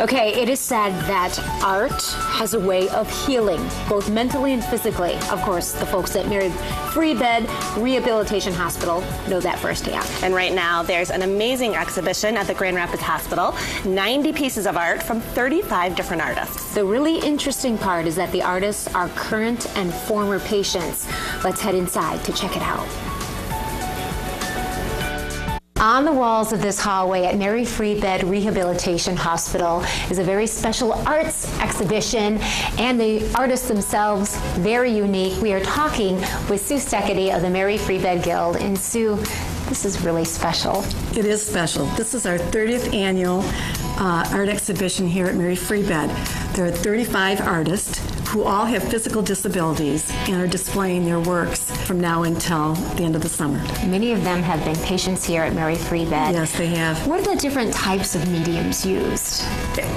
Okay, it is said that art has a way of healing, both mentally and physically. Of course, the folks at Mary Free Bed Rehabilitation Hospital know that firsthand. And right now, there's an amazing exhibition at the Grand Rapids Hospital 90 pieces of art from 35 different artists. The really interesting part is that the artists are current and former patients. Let's head inside to check it out. On the walls of this hallway at Mary Free Bed Rehabilitation Hospital is a very special arts exhibition, and the artists themselves very unique. We are talking with Sue Steckety of the Mary Free Bed Guild, and Sue, this is really special. It is special. This is our 30th annual uh, art exhibition here at Mary Free Bed. There are 35 artists who all have physical disabilities and are displaying their works from now until the end of the summer. Many of them have been patients here at Mary Free Bed. Yes, they have. What are the different types of mediums used?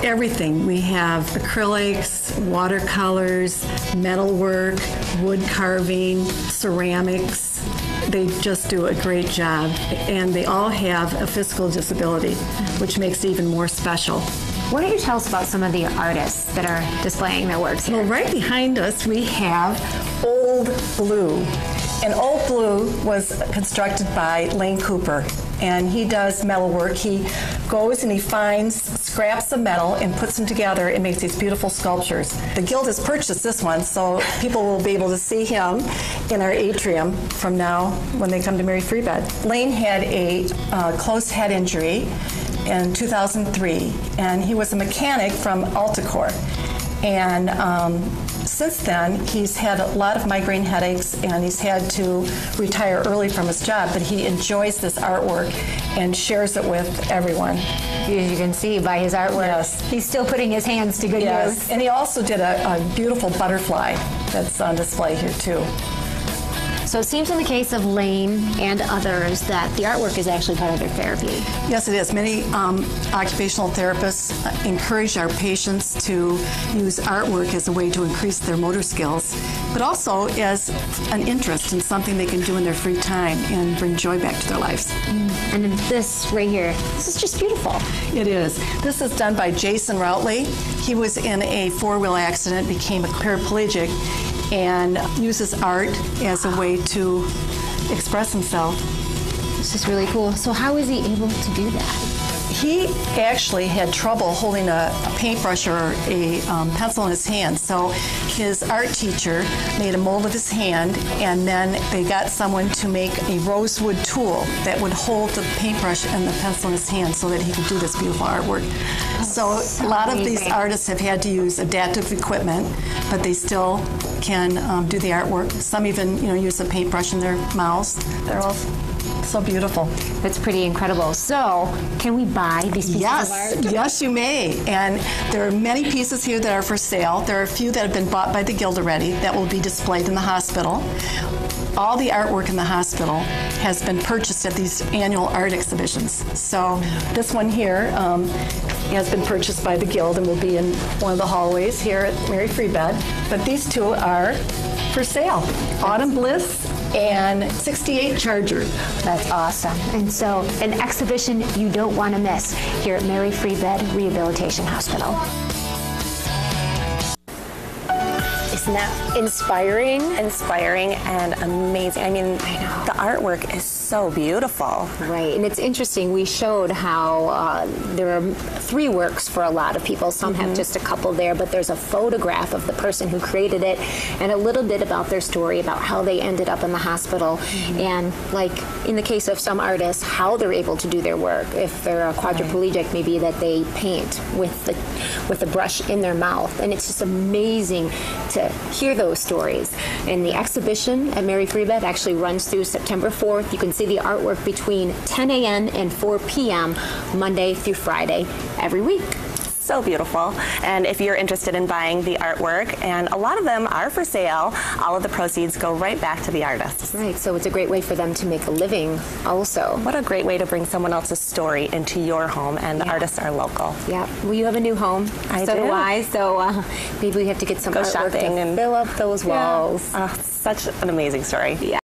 Everything. We have acrylics, watercolors, metalwork, wood carving, ceramics. They just do a great job, and they all have a physical disability, which makes it even more special. Why don't you tell us about some of the artists that are displaying their works here? Well, right behind us we have Old Blue. And Old Blue was constructed by Lane Cooper. And he does metal work. He goes and he finds scraps of metal and puts them together and makes these beautiful sculptures. The Guild has purchased this one, so people will be able to see him in our atrium from now when they come to Mary Free Bed. Lane had a uh, closed head injury in 2003, and he was a mechanic from Alticor. And um, since then, he's had a lot of migraine headaches and he's had to retire early from his job, but he enjoys this artwork and shares it with everyone. As you can see by his artwork, Yes. he's still putting his hands to good Yes, use. and he also did a, a beautiful butterfly that's on display here too. So it seems in the case of Lane and others that the artwork is actually part of their therapy. Yes, it is. Many um, occupational therapists encourage our patients to use artwork as a way to increase their motor skills, but also as an interest in something they can do in their free time and bring joy back to their lives. And this right here, this is just beautiful. It is. This is done by Jason Routley. He was in a four wheel accident, became a paraplegic, and uses art as a way to express himself. This is really cool. So how is he able to do that? He actually had trouble holding a, a paintbrush or a um, pencil in his hand, so his art teacher made a mold of his hand, and then they got someone to make a rosewood tool that would hold the paintbrush and the pencil in his hand so that he could do this beautiful artwork. So, so a lot of these artists have had to use adaptive equipment, but they still can um, do the artwork. Some even, you know, use a paintbrush in their mouths. They're all so beautiful. That's pretty incredible. So can we buy these pieces Yes, of art? yes, you may. And there are many pieces here that are for sale. There are a few that have been bought by the Guild already that will be displayed in the hospital. All the artwork in the hospital has been purchased at these annual art exhibitions. So this one here um, has been purchased by the Guild and will be in one of the hallways here at Mary Free Bed. But these two are for sale. Autumn Bliss and 68 Charger. That's awesome. And so, an exhibition you don't want to miss here at Mary Free Bed Rehabilitation Hospital. Isn't that inspiring? Inspiring and amazing. I mean, the artwork is so beautiful. Right, and it's interesting. We showed how uh, there are three works for a lot of people. Some have just a couple there, but there's a photograph of the person who created it and a little bit about their story, about how they ended up in the hospital, and like in the case of some artists, how they're able to do their work. If they're a quadriplegic, maybe that they paint with the with a brush in their mouth, and it's just amazing to hear those stories. And the exhibition at Mary Free Bed actually runs through September 4th. You can see the artwork between 10 a.m. and 4 p.m. Monday through Friday every week. So beautiful. And if you're interested in buying the artwork, and a lot of them are for sale, all of the proceeds go right back to the artists. Right, so it's a great way for them to make a living also. What a great way to bring someone else's story into your home, and the Yeah. artists are local. Yeah, well, you have a new home. I so do. I. So uh, maybe we have to get some Go artwork shopping and- fill up those walls. Oh, such an amazing story. Yeah.